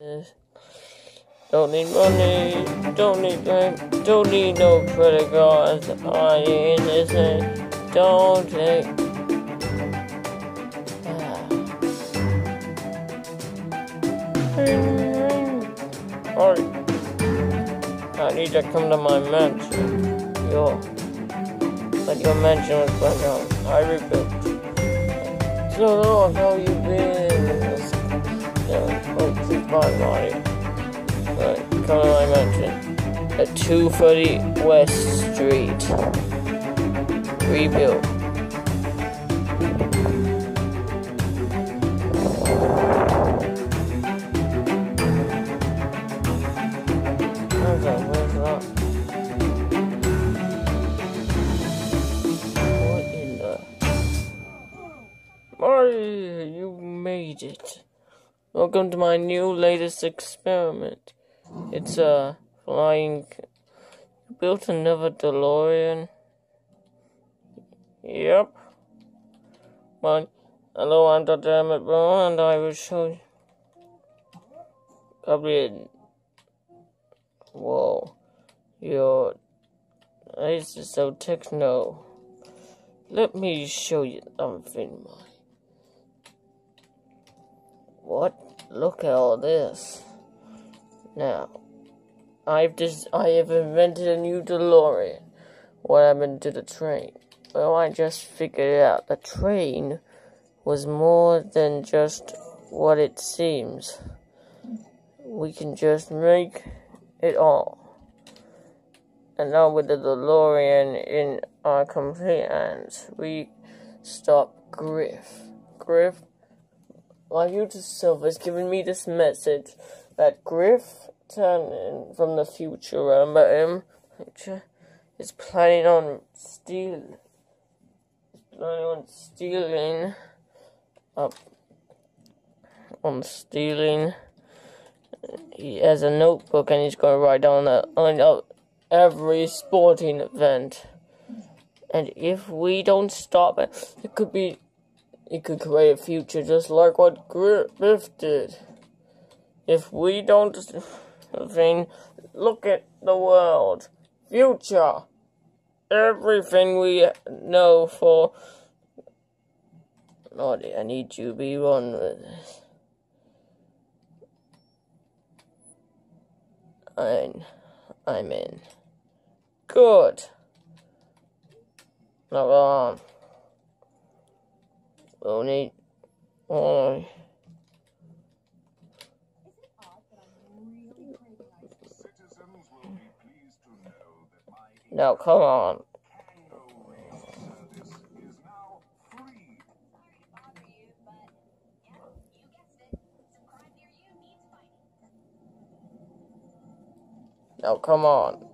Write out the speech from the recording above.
Don't need money, don't need bank, don't need no credit cards. I ain't listening, don't take. Alright. I need to come to my mansion. Yo. But your mansion was burned down. I rebuilt. So how you been? Oh, buy Marty. Right, my mansion. At 230 West Street. Rebuilt. Where's that? What in the... Marty, you made it. Welcome to my new latest experiment. It's a flying. Built another DeLorean. Yep. Well, hello, I'm Dr. Emmett Brown, and I will show you. Probably. Whoa. Your. This is so techno. Let me show you something, my. What? Look at all this. Now, I've just I have invented a new DeLorean. What happened to the train? Well, I just figured it out. The train was more than just what it seems. We can just make it all. And now with the DeLorean in our complete hands, we stop Griff. Griff my future self has given me this message that Griff Tannen from the future, remember him? Future is planning on stealing. Planning on stealing. Up. On stealing. He has a notebook and he's going to write down the, on every sporting event. And if we don't stop it, it could be it could create a future just like what Griff did. If we don't thing, look at the world. Future. Everything we know for. Lord, I need you to be one with this. I'm, I'm in. Good. Now, um. We'll need. Oh. Now, come on. Now, come on.